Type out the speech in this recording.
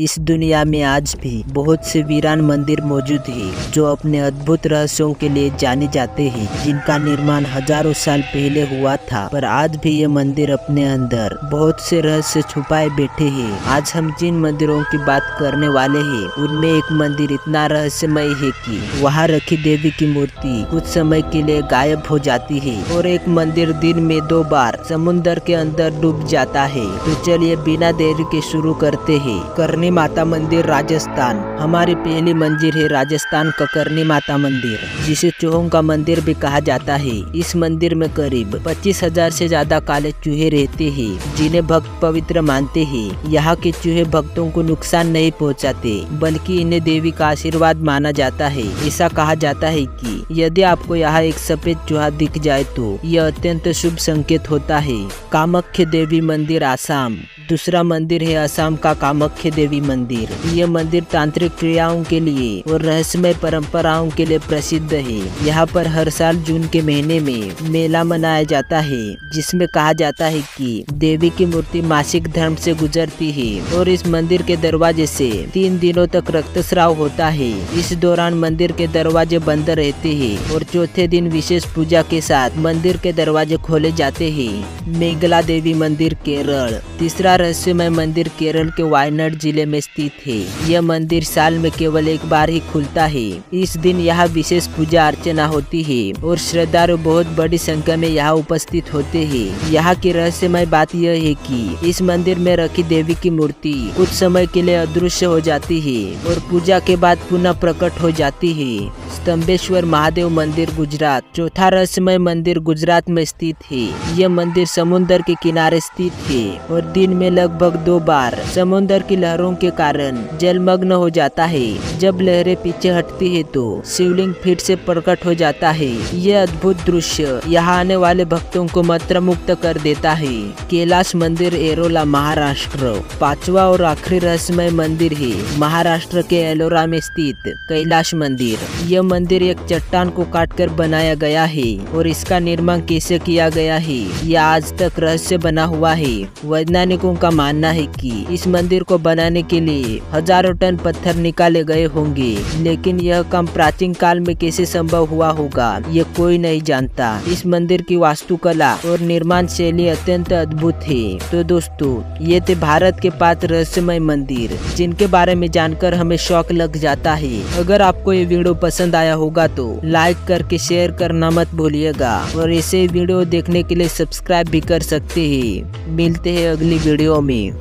इस दुनिया में आज भी बहुत से वीरान मंदिर मौजूद हैं, जो अपने अद्भुत रहस्यों के लिए जाने जाते हैं, जिनका निर्माण हज़ारों साल पहले हुआ था, पर आज भी ये मंदिर अपने अंदर बहुत से रहस्य छुपाए बैठे हैं। आज हम जिन मंदिरों की बात करने वाले हैं, उनमें एक मंदिर इतना रहस्यमय है कि वहाँ रखी देवी की मूर्ति कुछ समय के लिए गायब हो जाती है, और एक मंदिर दिन में दो बार समुन्दर के अंदर डूब जाता है। तो चलिए बिना देरी के शुरू करते है। करनी माता मंदिर राजस्थान। हमारी पहली मंदिर है राजस्थान का करनी माता मंदिर, जिसे चूहों का मंदिर भी कहा जाता है। इस मंदिर में करीब पच्चीस हज़ार से ज़्यादा काले चूहे रहते हैं, जिन्हें भक्त पवित्र मानते हैं। यहाँ के चूहे भक्तों को नुकसान नहीं पहुँचाते, बल्कि इन्हें देवी का आशीर्वाद माना जाता है। ऐसा कहा जाता है की यदि आपको यहाँ एक सफ़ेद चूहा दिख जाए तो यह अत्यंत शुभ संकेत होता है। कामाख्य देवी मंदिर, आसाम। दूसरा मंदिर है असम का कामाख्य देवी मंदिर। यह मंदिर तांत्रिक क्रियाओं के लिए और रहस्यमय परंपराओं के लिए प्रसिद्ध है। यहाँ पर हर साल जून के महीने में मेला मनाया जाता है, जिसमें कहा जाता है कि देवी की मूर्ति मासिक धर्म से गुजरती है और इस मंदिर के दरवाजे से तीन दिनों तक रक्तस्राव होता है। इस दौरान मंदिर के दरवाजे बंद रहते हैं और चौथे दिन विशेष पूजा के साथ मंदिर के दरवाजे खोले जाते हैं। मेघला देवी मंदिर केरल। तीसरा रहस्यमय मंदिर केरल के वायनाड ज़िले में स्थित है। यह मंदिर साल में केवल एक बार ही खुलता है। इस दिन यहाँ विशेष पूजा अर्चना होती है और श्रद्धालु बहुत बड़ी संख्या में यहाँ उपस्थित होते हैं। यहाँ की रहस्यमय बात यह है कि इस मंदिर में रखी देवी की मूर्ति कुछ समय के लिए अदृश्य हो जाती है और पूजा के बाद पुनः प्रकट हो जाती है। स्तंभेश्वर महादेव मंदिर गुजरात, चौथा रहस्यमय मंदिर गुजरात में स्थित है। यह मंदिर समुन्द्र के किनारे स्थित है और दिन में लगभग दो बार समुन्दर की लहरों के कारण जलमग्न हो जाता है। जब लहरें पीछे हटती है तो शिवलिंग फिर से प्रकट हो जाता है। यह अद्भुत दृश्य यहाँ आने वाले भक्तों को मंत्र मुक्त कर देता है। कैलाश मंदिर एरोला महाराष्ट्र, पांचवा और आखिरी रहस्यमय मंदिर है। महाराष्ट्र के एलोरा में स्थित कैलाश मंदिर। यह मंदिर एक चट्टान को काटकर बनाया गया है और इसका निर्माण कैसे किया गया है? यह आज तक रहस्य बना हुआ है। वैज्ञानिकों का मानना है कि इस मंदिर को बनाने के लिए हज़ारों टन पत्थर निकाले गए होंगे, लेकिन यह काम प्राचीन काल में कैसे संभव हुआ होगा, ये कोई नहीं जानता। इस मंदिर की वास्तुकला और निर्माण शैली अत्यंत अद्भुत है। तो दोस्तों, ये थे भारत के पाँच रहस्यमय मंदिर, जिनके बारे में जानकर हमें शौक लग जाता है। अगर आपको ये वीडियो पसंद आया होगा तो लाइक करके शेयर करना मत भूलिएगा। और ऐसे वीडियो देखने के लिए सब्सक्राइब भी कर सकते हैं। मिलते हैं अगली वीडियो में